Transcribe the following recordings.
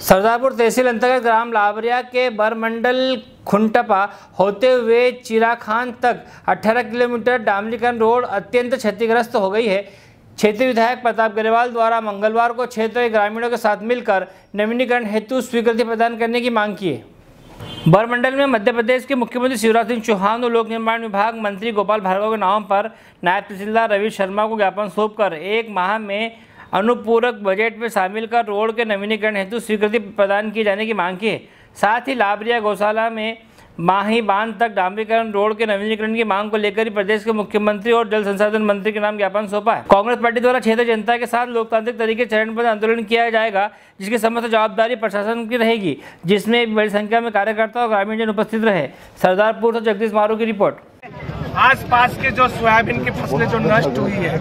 सरदारपुर तहसील अंतर्गत ग्राम लावरिया के बरमंडल खुंटपा होते हुए चिराखान तक 18 किलोमीटर डामरीकरण रोड अत्यंत क्षतिग्रस्त हो गई है। क्षेत्रीय विधायक प्रताप गरेवाल द्वारा मंगलवार को क्षेत्र के ग्रामीणों के साथ मिलकर नवीनीकरण हेतु स्वीकृति प्रदान करने की मांग की है। बरमंडल में मध्य प्रदेश के मुख्यमंत्री शिवराज सिंह चौहान और लोक निर्माण विभाग मंत्री गोपाल भार्गव के नाम पर नायब तहसीलदार रवि शर्मा को ज्ञापन सौंपकर एक माह में अनुपूरक बजट में शामिल कर रोड के नवीनीकरण हेतु स्वीकृति प्रदान किए जाने की मांग की है। साथ ही लाबरिया गौशाला में माही बाँध तक डांबरीकरण, रोड के नवीनीकरण की मांग को लेकर ही प्रदेश के मुख्यमंत्री और जल संसाधन मंत्री के नाम ज्ञापन सौंपा है। कांग्रेस पार्टी द्वारा क्षेत्र जनता के साथ लोकतांत्रिक तरीके चरणबद्ध आंदोलन किया जाएगा, जिसकी समस्त जवाबदारी प्रशासन की रहेगी, जिसमें बड़ी संख्या में कार्यकर्ता और ग्रामीण जन उपस्थित रहे। सरदारपुर से जगदीश मारू की रिपोर्ट। आसपास के जो सोयाबीन की फ़सलें जो नष्ट हुई है,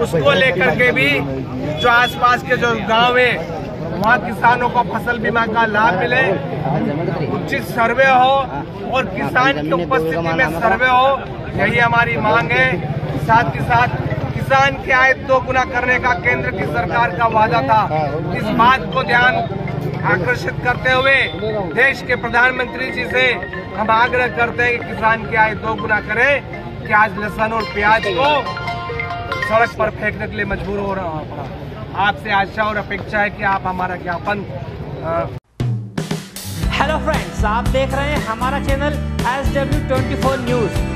उसको लेकर के भी जो आसपास के जो गाँव है, वहाँ किसानों को फ़सल बीमा का लाभ मिले। उचित सर्वे हो और किसान की उपस्थिति में सर्वे हो, यही हमारी मांग है। साथ ही साथ किसान की आय दो गुना करने का केंद्र की सरकार का वादा था। इस बात को ध्यान आकर्षित करते हुए देश के प्रधानमंत्री जी से हम आग्रह करते हैं कि किसान की आय दो गुना करें कि आज लहसन और प्याज को सड़क पर फेंकने के लिए मजबूर हो रहा पड़ा। आपसे आशा और अपेक्षा है कि आप हमारा ज्ञापन हेलो फ्रेंड्स आप देख रहे हैं हमारा channel S W twenty four news